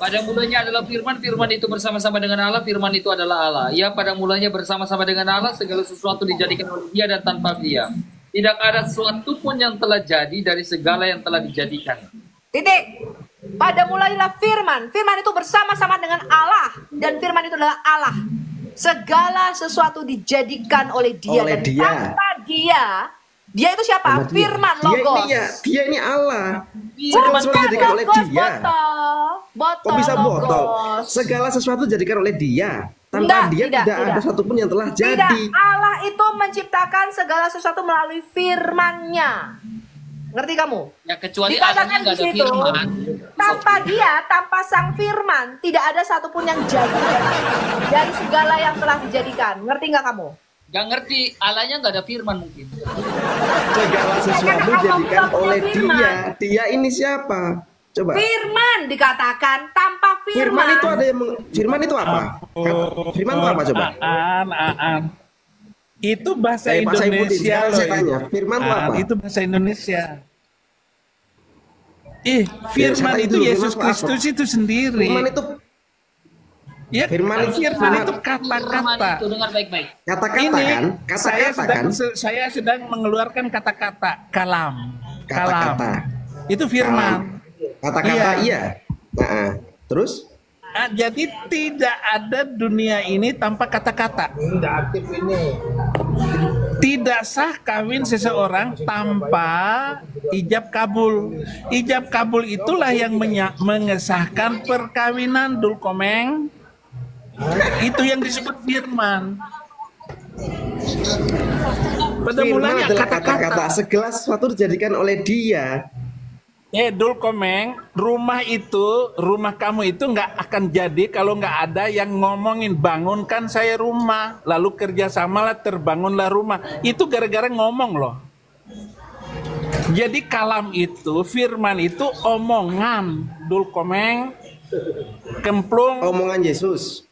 Pada mulanya adalah firman, firman itu bersama-sama dengan Allah, firman itu adalah Allah. Ya pada mulanya bersama-sama dengan Allah, segala sesuatu dijadikan oleh dia dan tanpa dia. Tidak ada sesuatu pun yang telah jadi dari segala yang telah dijadikan. Titik. Pada mulailah firman. Firman itu bersama-sama dengan Allah. Dan firman itu adalah Allah. Segala sesuatu dijadikan oleh dia. Oleh dan dia. tanpa dia. Dia itu siapa? Dia. Firman Dia Logos. ini ya, dia ini Allah. Firman Semua dijadikan oleh dia. botol. Botol, Kok bisa Logos. botol? Segala sesuatu dijadikan oleh dia. Tanpa Enggak, dia tidak, tidak, tidak. ada satupun yang telah Tidak, jadi. Allah itu menciptakan segala sesuatu melalui firmannya. Ngerti kamu? Ya kecuali Dikatakan di situ, firman. tanpa dia, tanpa sang firman, tidak ada satupun yang jadi dari segala yang telah dijadikan. Ngerti nggak kamu? Gak ngerti, Allahnya nggak ada firman mungkin. Segala sesuatu Karena Allah dijadikan oleh firman. dia. Dia ini siapa? Coba. Firman dikatakan tanpa firman. Firman itu ada yang Firman itu apa? Firman itu apa coba? Aan, aan. Itu bahasa Eh, Din, Indonesia loh. saya tanya, itu. firman Aan, apa? Itu bahasa Indonesia. Ih, firman saya itu dulu, Yesus firman itu apa? Kristus itu sendiri. Firman itu ya, firman itu- firman itu kata-kata. itu dengar baik-baik. kata-kata Ini kan? saya Kata-kata sedang kan? saya sedang mengeluarkan kata-kata kalam. Kata-kata. Kalam. Itu firman. Kata-kata Iya. iya. Nah, terus? Ah, jadi tidak ada dunia ini tanpa kata-kata. Tidak sah kawin seseorang tanpa ijab kabul. Ijab kabul itulah yang mengesahkan perkawinan dul komeng. Itu yang disebut firman. Pada mulanya kata-kata. Segala sesuatu dijadikan oleh dia. Eh, Dul Komeng, rumah itu, rumah kamu itu nggak akan jadi kalau nggak ada yang ngomongin bangunkan saya rumah, lalu kerjasamalah terbangunlah rumah. Itu gara-gara ngomong loh. Jadi kalam itu, firman itu omongan, Dul Komeng, kemplung, Omongan Yesus.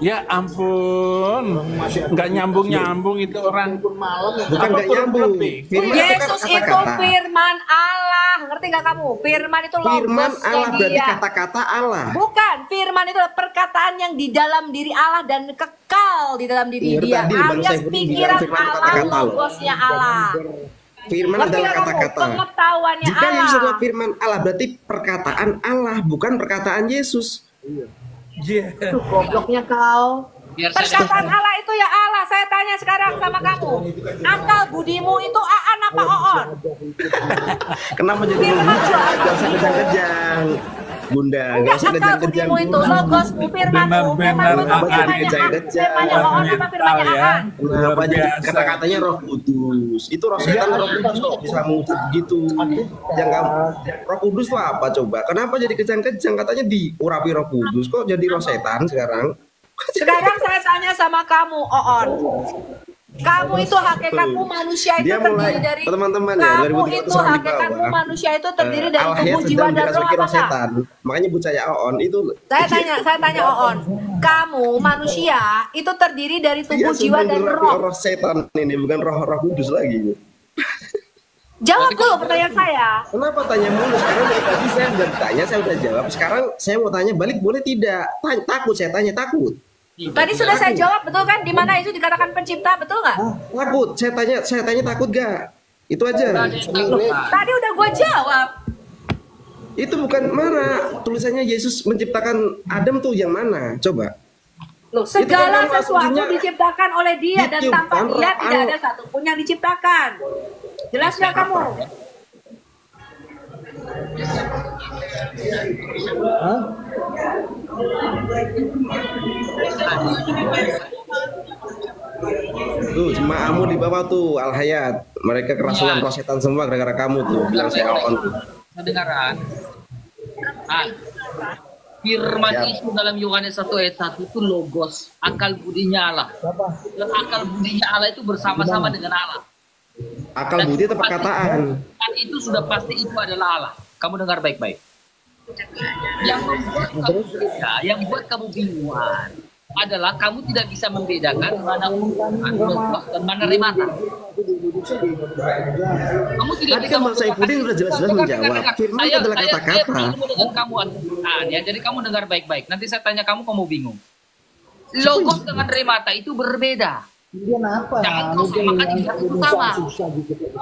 Ya ampun, nggak nyambung nyambung itu orang. Bukan Apa nggak perlu nyambung. Firman itu Yesus itu firman Allah. Ngerti nggak kamu? Firman itu Firman logosnya Allah berarti dia. kata-kata Allah. Bukan, firman itu adalah perkataan yang di dalam diri Allah dan kekal di dalam diri Iya, dia. tadi Alias pikiran firman Allah, logosnya Allah. Firman adalah nggak kata-kata. Jika Allah. Yesus adalah firman Allah, berarti perkataan Allah, bukan perkataan Yesus. Yeah. Tuh, gobloknya kau. Biar saya Perkataan Allah itu ya Allah. Saya tanya sekarang sama kamu. Akal budimu itu Aan apa Oon? Kenapa jadi. Gak usah kejang-kejang. Bunda, gak Enggak usah akal kejang-kejang. budimu itu logosmu firmanmu. Firmanmu itu firmannya Oon apa firmannya ya. Aan? Kenapa jadi kata-katanya roh kudus? Itu roh setan roh kudus kok bisa mengutip gitu. Yang kamu, roh kudus itu apa coba? Kenapa jadi kejang-kejang? Katanya diurapi roh kudus kok jadi roh setan sekarang? Sekarang saya tanya sama kamu, Oon. Kamu itu hakikatmu manusia itu Dia terdiri mulai dari teman-teman ya kamu 2000 itu hakikatmu manusia itu terdiri Eh, dari tubuh jiwa dan roh apa setan. Makanya bucaya Oon itu Saya tanya, saya tanya Oon, kamu manusia itu terdiri dari tubuh jiwa dan roh. roh setan ini bukan roh roh kudus lagi. Jawab dulu pertanyaan saya. Kenapa tanya mulu? Sekarang dari tadi saya udah tanya, saya udah jawab. Sekarang saya mau tanya balik boleh tidak? Tanya, takut saya tanya takut. Tadi sudah saya jawab betul kan? Di mana itu dikatakan pencipta betul nggak? Takut. Saya tanya, saya tanya takut gak? Itu aja. Tadi udah gue jawab. Itu bukan mana tulisannya Yesus menciptakan Adam tuh yang mana? Coba. Loh, kan segala nama sesuatu diciptakan oleh dia dan tanpa dia tidak ada satupun yang diciptakan. Jelas nggak kamu? Tuh jemaahmu di bawah tuh Al Hayat. Mereka kerasukan Iya. roh setan semua gara-gara kamu tuh. Bilang saya on tuh. Kedengaran. Ah. Firman Ya. itu dalam Yohanes 1 ayat 1 itu logos, akal budinya Allah. Dan akal budinya Allah itu bersama-sama dengan Allah. Akal budi itu perkataan. Itu sudah pasti itu adalah Allah. Kamu dengar baik-baik. Yang membuat kamu beda, yang membuat kamu bingungan adalah kamu tidak bisa membedakan mana logos dan mana remata. Kamu tidak Tadi bisa kan Bang Saifuddin membedakan- udah jelas-jelas menjawab. Firman Saya- adalah kata-kata. Saya berilmu dengan kamu Al-Quran ya, jadi kamu dengar baik-baik. Nanti saya tanya kamu, kamu bingung. Logos dengan remata itu berbeda. Jangan kau samakan di satu sama.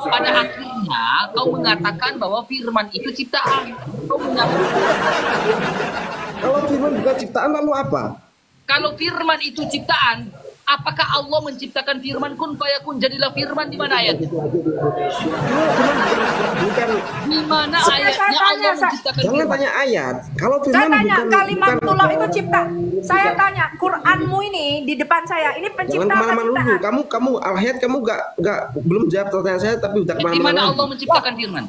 Pada akhirnya kau mengatakan bahwa firman itu ciptaan. Kau menyambung. Kalau firman bukan ciptaan lalu apa? Kalau firman itu ciptaan, apakah Allah menciptakan firman kun fayakun jadilah firman di mana? Bukan Di mana Saya ayatnya tanya, Allah saya- menciptakan jangan firman? tanya ayat. Kalau Saya firman tanya bukan kalimatullah bukan itu cipta. Saya tanya Quranmu ini di depan saya ini Jangan pencipta apa ke mana-mana dulu. Kamu kamu Al Hayat kamu gak gak belum jawab pertanyaan saya tapi udah Di ke mana-mana. mana lagi. Allah menciptakan firman?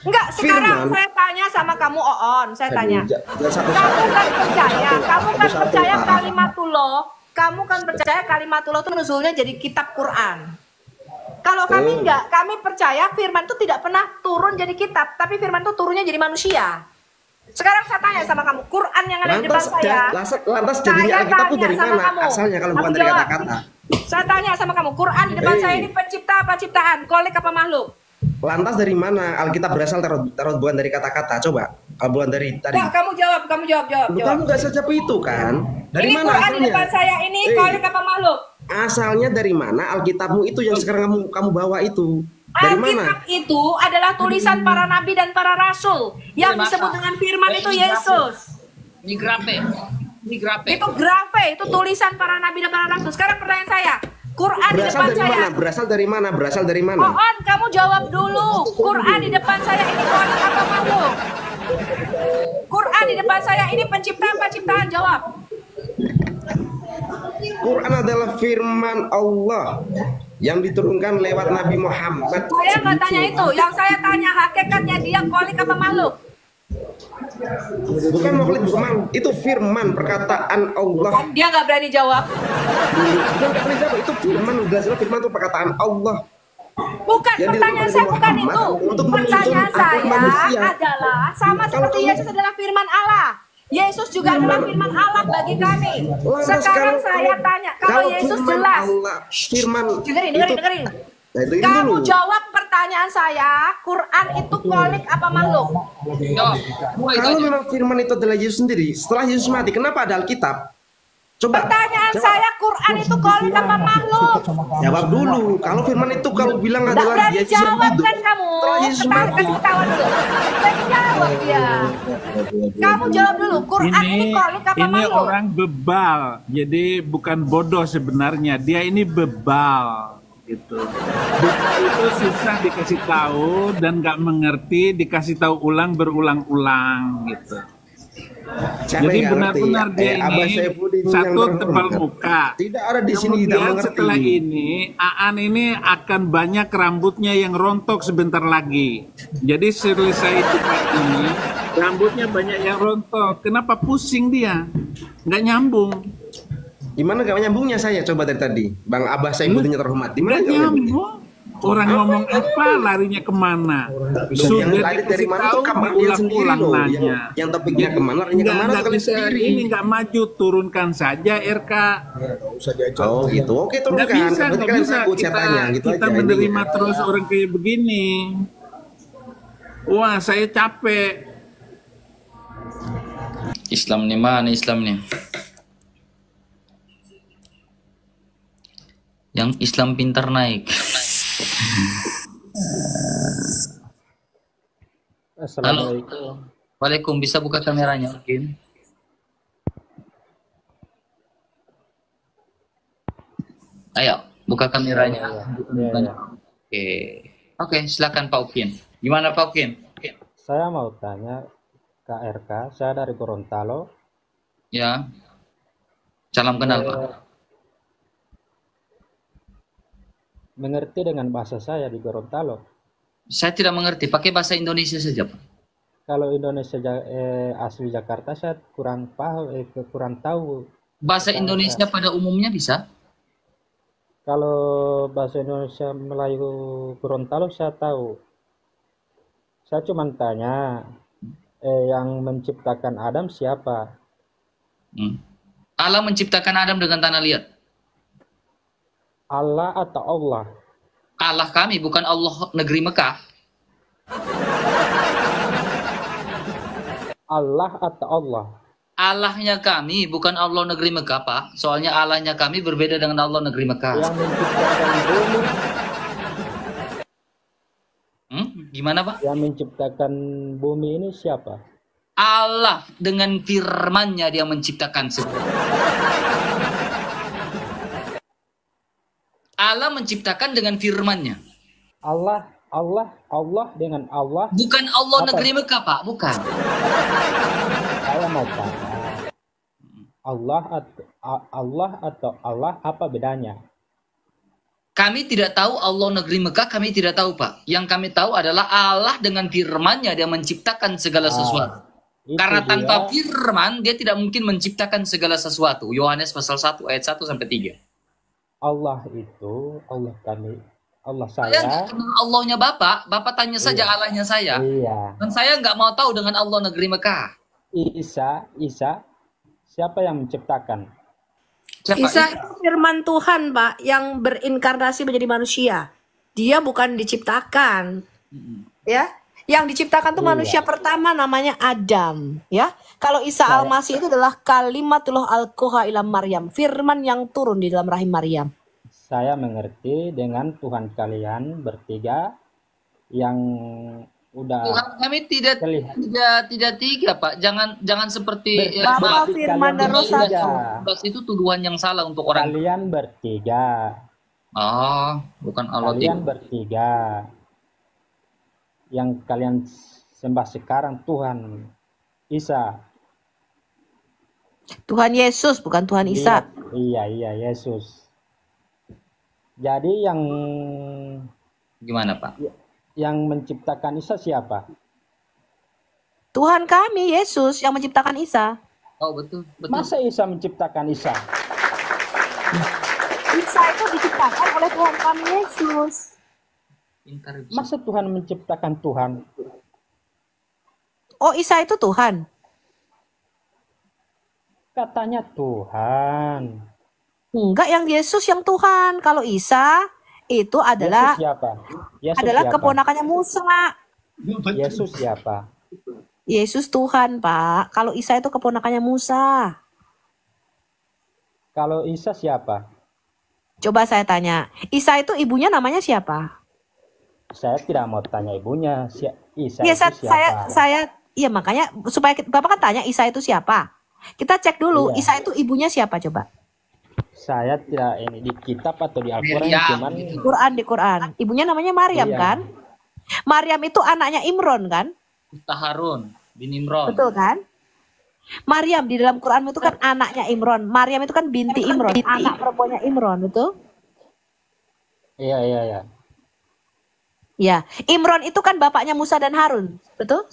Enggak, sekarang Firman. saya tanya sama kamu Oon, saya tanya. jangan Kamu kan percaya, kamu kan percaya kalimatullah, kamu kan percaya kalimatullah itu nuzulnya jadi kitab Quran. Kalau kami Oh. enggak, kami percaya firman itu tidak pernah turun jadi kitab, tapi firman itu turunnya jadi manusia. Sekarang saya tanya sama kamu, Quran yang ada di depan Lantas, saya. lantas, lantas jadinya Saya Alkitab itu tanya dari mana? kamu. Asalnya kalau bukan dari kata-kata. Saya tanya sama kamu, Quran di depan Hei. saya ini pencipta apa ciptaan? Kolik apa makhluk? Lantas dari mana Alkitab berasal taruh, taruh bukan dari kata-kata? Coba. Kalau bukan dari tadi. Enggak, kamu jawab, kamu jawab, jawab, Lu jawab. kamu gak sejap itu kan? Dari ini mana Quran di asalnya? depan saya ini Eh. kolik apa makhluk? Asalnya dari mana Alkitabmu itu yang sekarang kamu kamu bawa itu? Dari mana? Alkitab itu adalah tulisan para nabi dan para rasul yang disebut dengan firman Eh, itu Yesus. Ini grafe. Ini grafe. Itu grafe, itu tulisan para nabi dan para rasul. Sekarang pertanyaan saya, Quran di depan dari saya. mana? Berasal dari mana? Berasal dari mana? Oon, kamu jawab dulu. Quran di depan saya ini kolik apa makhluk? Quran di depan saya ini pencipta apa ciptaan? Jawab. Quran adalah firman Allah yang diturunkan lewat Nabi Muhammad. Saya nggak tanya itu. Yang saya tanya hakikatnya dia kolik apa makhluk? Bukan makhluk, bukan itu firman perkataan Allah. Dia nggak berani jawab. Bukan nggak jawab, itu firman jelas firman itu perkataan Allah. Bukan, Yang pertanyaan saya bukan itu. untuk Pertanyaan saya manusia. adalah sama Kalau seperti kamu- Yesus adalah firman Allah. Yesus juga adalah firman Allah bagi kami. Sekarang saya tanya, kalau Yesus jelas. Firman Dengerin, dengerin, dengerin. Nah, Kamu dulu. jawab pertanyaan saya, Quran itu kolik apa makhluk? Jawab. Dua itu Kalau memang firman itu adalah Yesus sendiri, setelah Yesus mati, kenapa ada Alkitab? Coba. Pertanyaan jawab. saya, Quran itu kolik apa makhluk? Jawab dulu. Kalau firman itu kalau bilang Nggak adalah berani Yesus yang jawab hidup. kan kamu? Setelah Yesus Ketawa, mati. kasih dulu. Berani jawab dia. Kamu jawab dulu, Quran ini, ini kolik apa ini makhluk? orang bebal jadi bukan bodoh sebenarnya dia ini bebal gitu itu susah dikasih tahu dan nggak mengerti dikasih tahu ulang berulang-ulang gitu Siapa jadi benar-benar dia Eh, ini satu tebal muka Tidak ada di sini tidak Kemudian mengerti. setelah ini Aan ini akan banyak rambutnya yang rontok sebentar lagi. Jadi selesai debat ini rambutnya banyak yang rontok. Kenapa pusing dia? Nggak nyambung. Gimana gak nyambungnya saya coba dari tadi? Bang Abbas saya ibutinya terhormat. Di mana Nggak gak nyambung? Orang ngomong apa larinya ke mana? Loh, yang Sudah lari dari mana tahu tuh kabar dia sendiri loh. nanya. Yang, yang topiknya ke mana larinya Nggak, ke mana nggak kalian bisa hari sendiri. ini nggak maju turunkan saja RK. Ya, nggak usah diajak. Oh gitu. Oke Nggak turunkan. bisa, Berarti nggak kalian bisa kita, tanya gitu kita aja. menerima terus orang kayak begini. Wah saya capek. Islam nih mana Islam nih? Yang Islam pintar naik. Halo. Waalaikum, bisa buka kameranya mungkin? Ayo, buka kameranya. Oke. Oke, silakan Pak Ukin. Gimana Pak Ukin? Saya mau tanya KRK, saya dari Gorontalo. Ya. Salam kenal, Pak. Eh, mengerti dengan bahasa saya di Gorontalo. Saya tidak mengerti, pakai bahasa Indonesia saja, Pak. Kalau Indonesia eh, asli Jakarta saya kurang paham, eh, kurang tahu. Bahasa Indonesia pada umumnya bisa? Kalau bahasa Indonesia Melayu Gorontalo saya tahu. Saya cuma tanya, eh, yang menciptakan Adam siapa? Hmm. Allah menciptakan Adam dengan tanah liat. Allah atau Allah? Allah kami bukan Allah negeri Mekah. Allah atau Allah? Allahnya kami bukan Allah negeri Mekah, Pak. Soalnya Allahnya kami berbeda dengan Allah negeri Mekah. Yang menciptakan bumi, Hmm? Gimana, Pak? yang menciptakan bumi ini siapa? Allah dengan firman-Nya dia menciptakan segala. [laughs] Allah menciptakan dengan firman-Nya. Allah, Allah, Allah dengan Allah. Bukan Allah Apa? negeri Mekah, Pak. Bukan. Saya mau tanya. Allah atau Allah atau Allah apa bedanya? Kami tidak tahu Allah negeri Mekah, kami tidak tahu, Pak. Yang kami tahu adalah Allah dengan firman-Nya dia menciptakan segala sesuatu. Itu Karena dia. tanpa firman, dia tidak mungkin menciptakan segala sesuatu. Yohanes pasal 1 ayat 1 sampai 3. Allah itu Allah kami Allah Saya saya nggak kenal Allahnya Bapak, Bapak tanya saja Allahnya saya. iya Dan saya nggak mau tahu dengan Allah negeri Mekah. Isa Isa siapa yang menciptakan Siapa? Isa itu firman Tuhan, Pak, yang berinkarnasi menjadi manusia. Dia bukan diciptakan. Ya. Yang diciptakan tuh Iya. manusia pertama namanya Adam, ya. Kalau Isa Al-Masih itu adalah kalimatullah al-Quha ila Maryam, firman yang turun di dalam rahim Maryam. saya mengerti dengan Tuhan kalian bertiga yang udah Tuhan kami tidak Kali- tidak tidak tiga Pak. Jangan jangan seperti Ber- eh, Bapak firman dan satu. itu tuduhan yang salah untuk orang. kalian bertiga Oh, bukan Allah kalian tiga. bertiga yang kalian sembah sekarang Tuhan Isa Tuhan Yesus bukan Tuhan Isa. iya iya Yesus jadi yang Gimana Pak? yang menciptakan Isa siapa Tuhan kami Yesus yang menciptakan Isa. Oh betul betul. masa Isa menciptakan Isa Isa itu diciptakan oleh Tuhan kami Yesus. Pintar bisa. masa Tuhan menciptakan Tuhan Oh, Isa itu Tuhan. katanya Tuhan Enggak, yang Yesus yang Tuhan. Kalau Isa itu adalah Yesus siapa Yesus adalah siapa keponakannya Musa. Yesus siapa Yesus Tuhan, Pak. Kalau Isa itu keponakannya Musa. kalau Isa siapa Coba saya tanya, Isa itu ibunya namanya siapa? Saya tidak mau tanya ibunya Si- Isa Iya, itu saya, siapa saya, saya, iya makanya supaya kita, Bapak kan tanya Isa itu siapa? Kita cek dulu, Iya. Isa itu ibunya siapa coba? saya tidak ini di kitab atau di Al-Quran Miriam. cuman Quran di Quran. Ibunya namanya Maryam Iya. kan? Maryam itu anaknya Imron kan? Taharun bin Imron. Betul kan? Maryam di dalam Quran itu kan anaknya Imron. Maryam itu kan binti Imron, anak perempuannya Imron, betul? iya iya iya Ya, Imron itu kan bapaknya Musa dan Harun, betul?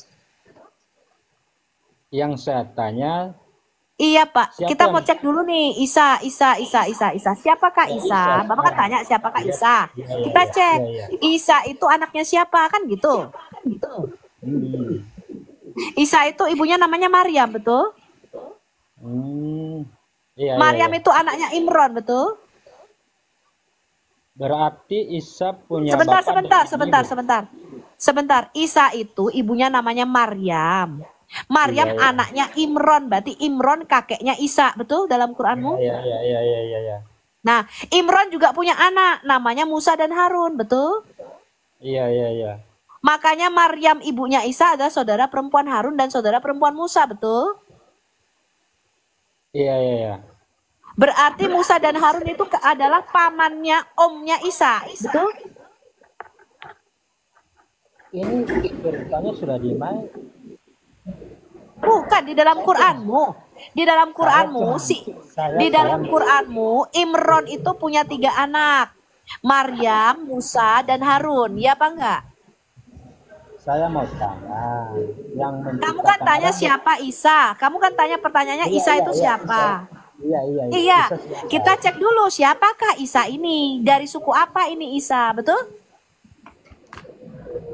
yang saya tanya Iya Pak, Siapa kita mau cek dulu nih Isa, Isa, Isa, Isa, Isa. Siapakah Ya, Isa? Isa. Bapak kan tanya siapakah Iya. Isa. Iya, iya, Kita iya, cek iya, iya. Isa itu anaknya siapa kan gitu. Gitu. Hmm. Isa itu ibunya namanya Maryam betul? Hmm. Iya, iya, Maryam iya. itu anaknya Imron betul? Berarti Isa punya Sebentar, bapak sebentar, sebentar, ibu. sebentar. Sebentar, Isa itu ibunya namanya Maryam. Maryam Iya, iya. anaknya Imron, berarti Imron kakeknya Isa, betul dalam Quranmu? Iya, iya, iya, iya, iya, iya. Nah, Imron juga punya anak namanya Musa dan Harun, betul? Iya, iya, iya. Makanya Maryam ibunya Isa adalah saudara perempuan Harun dan saudara perempuan Musa, betul? Iya, iya, iya. Berarti Musa dan Harun itu ke- adalah pamannya omnya Isa, betul? Ini ceritanya sudah dimai. Bukan di dalam Quranmu. Di dalam Quranmu si di dalam Quranmu Imron itu punya tiga anak. Maryam, Musa, dan Harun. Ya apa enggak? Saya mau tanya yang Kamu kan tanya siapa Isa. Kamu kan tanya pertanyaannya Iya, Isa iya, itu iya, siapa? Iya, iya, iya. Iya, siapa? kita cek dulu siapakah Isa ini? Dari suku apa ini Isa? Betul?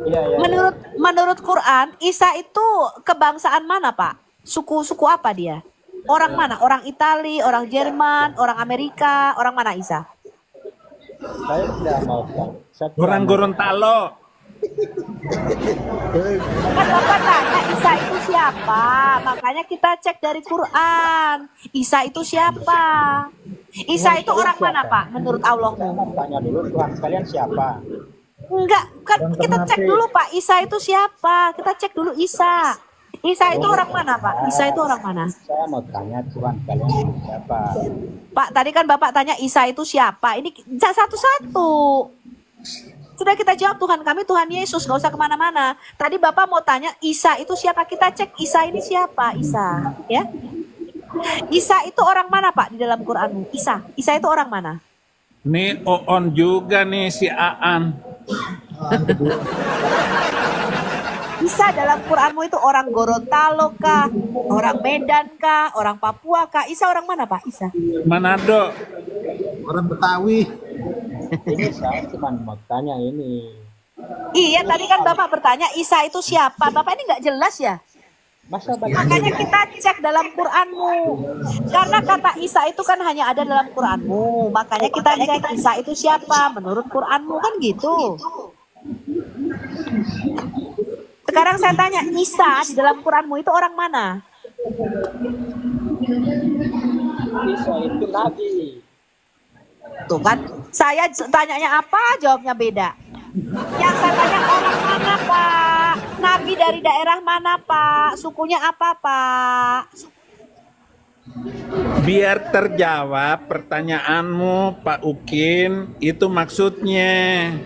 Iya, iya. Menurut menurut Quran, Isa itu kebangsaan mana, Pak? Suku-suku apa dia? Orang mana? Orang Itali, orang Jerman, orang Amerika, orang mana Isa? Saya tidak mau Orang Gorontalo. Kan Bapak tanya Isa itu siapa? Makanya kita cek dari Quran. Isa itu siapa? Isa itu orang mana, Pak? Menurut Allahmu? Saya tanya dulu Tuhan kalian siapa? Enggak, kan kita cek dulu Pak, Isa itu siapa? Kita cek dulu Isa. Isa itu orang mana, Pak? Isa itu orang mana? Saya mau tanya Tuhan kalian siapa? Pak, tadi kan Bapak tanya Isa itu siapa? Ini satu-satu. Sudah kita jawab Tuhan kami Tuhan Yesus, nggak usah ke mana-mana. Tadi Bapak mau tanya Isa itu siapa? Kita cek Isa ini siapa? Isa, ya? Isa itu orang mana Pak di dalam Quranmu? Isa, Isa itu orang mana? Nih Oon juga nih si Aan. Isa dalam Quranmu itu orang Gorontalo kah? Orang Medan kah? Orang Papua kah? Isa orang mana Pak? Isa. Manado. Orang Betawi. Ini saya cuma mau tanya ini. Iya tadi kan Bapak bertanya Isa itu siapa? Bapak ini nggak jelas ya? Masa Makanya kita cek dalam Quranmu. Karena kata Isa itu kan hanya ada dalam Quranmu. Makanya kita cek Isa itu siapa menurut Quranmu kan gitu. Sekarang saya tanya Isa di dalam Quranmu itu orang mana? Isa itu nabi. Tuh kan, saya tanyanya apa, jawabnya beda. Yang saya tanya orang mana, Pak? Nabi dari daerah mana, Pak? Sukunya apa, Pak? Biar terjawab pertanyaanmu Pak Ukin, itu maksudnya.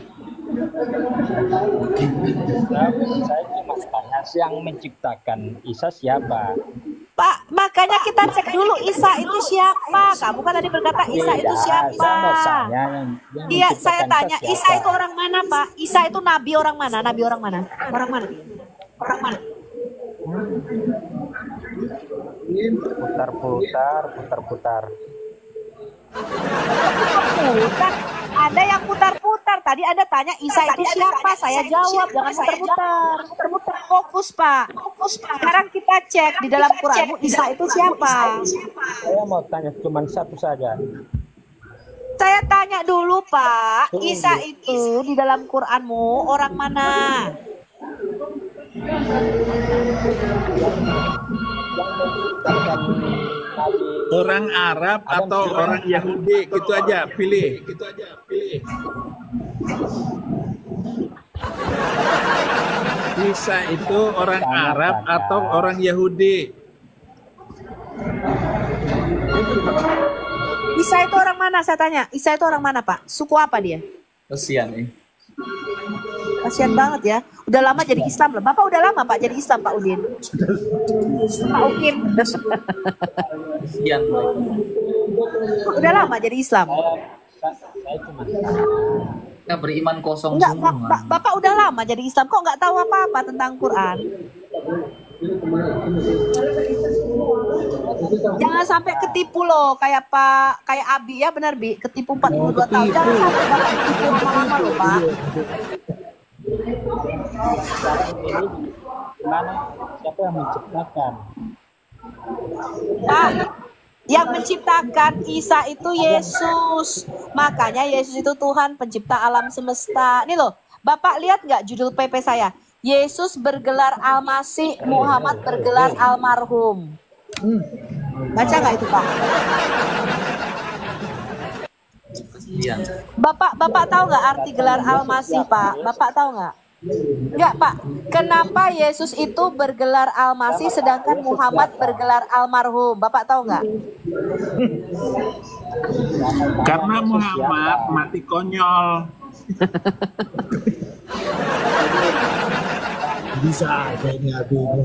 Saya, cuma tanya yang menciptakan Isa siapa? Pak, makanya kita cek dulu Isa itu siapa? Kamu kan tadi berkata Isa itu siapa? Iya, saya tanya Isa itu orang mana, Pak? Isa itu nabi orang mana? Nabi orang mana? Orang mana? Orang mana? Putar-putar, putar-putar. Putar. Ada yang putar-putar. Tadi Anda tanya Isa itu siapa? Saya jawab, jangan putar-putar. Putar-putar. Fokus, Pak. Fokus, Pak. Sekarang kita cek di dalam Quranmu Isa itu siapa? Saya mau tanya cuma satu saja. Saya tanya dulu, Pak. Isa itu di dalam Quranmu orang mana? Orang Arab atau orang Yahudi, gitu aja, pilih. Gitu aja, pilih. Isa itu orang Arab atau orang Yahudi? Isa itu orang mana? Saya tanya. Isa itu orang mana, Pak? Suku apa dia? Kesian nih. Kasihan banget ya. Udah lama jadi Islam loh. Bapak udah lama Pak jadi Islam Pak Udin. Pak Ukin. Udah lama jadi Islam. Kita beriman kosong Enggak, semua. Pak- Bapak udah lama jadi Islam. Kok nggak tahu apa-apa tentang Quran? Jangan sampai ketipu loh kayak Pak kayak Abi ya benar Bi ketipu 42 tahun. Jangan sampai Bapak ketipu lama-lama loh Pak. gimana siapa yang menciptakan Pak, yang menciptakan Isa itu Yesus. Makanya Yesus itu Tuhan pencipta alam semesta. Nih loh, Bapak lihat nggak judul PP saya? Yesus bergelar Almasih, Muhammad bergelar almarhum. Baca nggak itu Pak? Iya. Bapak, Bapak tahu nggak arti gelar Almasih Pak? Bapak tahu nggak? Enggak Pak, kenapa Yesus itu bergelar Almasih sedangkan Muhammad bergelar almarhum? Bapak tahu nggak? Karena Muhammad mati konyol. [laughs] Bisa Abi ini.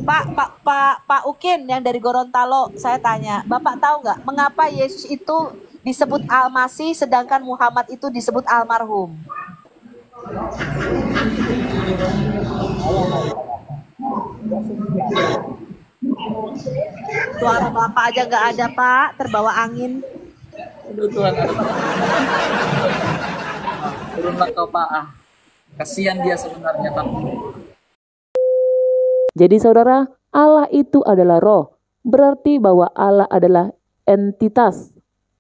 Pak, Pak, Pak, Pak Ukin yang dari Gorontalo, saya tanya, Bapak tahu nggak mengapa Yesus itu disebut Almasih sedangkan Muhammad itu disebut almarhum? Suara Bapak aja nggak ada Pak, terbawa angin. Aduh Tuhan. aduh. Turunlah kau Pak. Ah. Kasihan dia sebenarnya tapi Jadi saudara, Allah itu adalah roh. Berarti bahwa Allah adalah entitas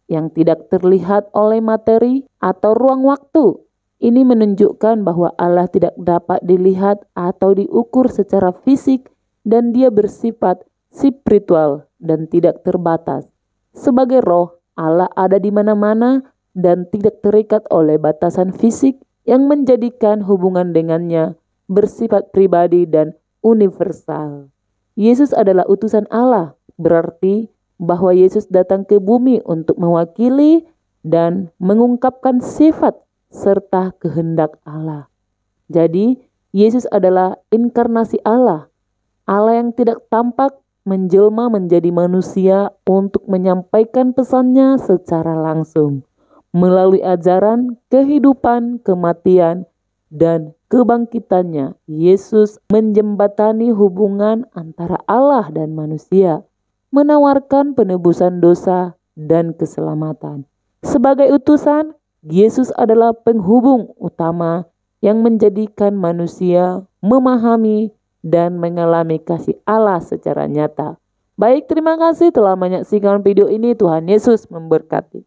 yang tidak terlihat oleh materi atau ruang waktu. Ini menunjukkan bahwa Allah tidak dapat dilihat atau diukur secara fisik dan dia bersifat spiritual dan tidak terbatas. Sebagai roh, Allah ada di mana-mana dan tidak terikat oleh batasan fisik yang menjadikan hubungan dengannya bersifat pribadi dan universal. Yesus adalah utusan Allah, berarti bahwa Yesus datang ke bumi untuk mewakili dan mengungkapkan sifat serta kehendak Allah. Jadi, Yesus adalah inkarnasi Allah, Allah yang tidak tampak menjelma menjadi manusia untuk menyampaikan pesannya secara langsung melalui ajaran kehidupan, kematian, dan kebangkitannya. Yesus menjembatani hubungan antara Allah dan manusia, menawarkan penebusan dosa dan keselamatan. Sebagai utusan, Yesus adalah penghubung utama yang menjadikan manusia memahami dan mengalami kasih Allah secara nyata. Baik, terima kasih telah menyaksikan video ini. Tuhan Yesus memberkati.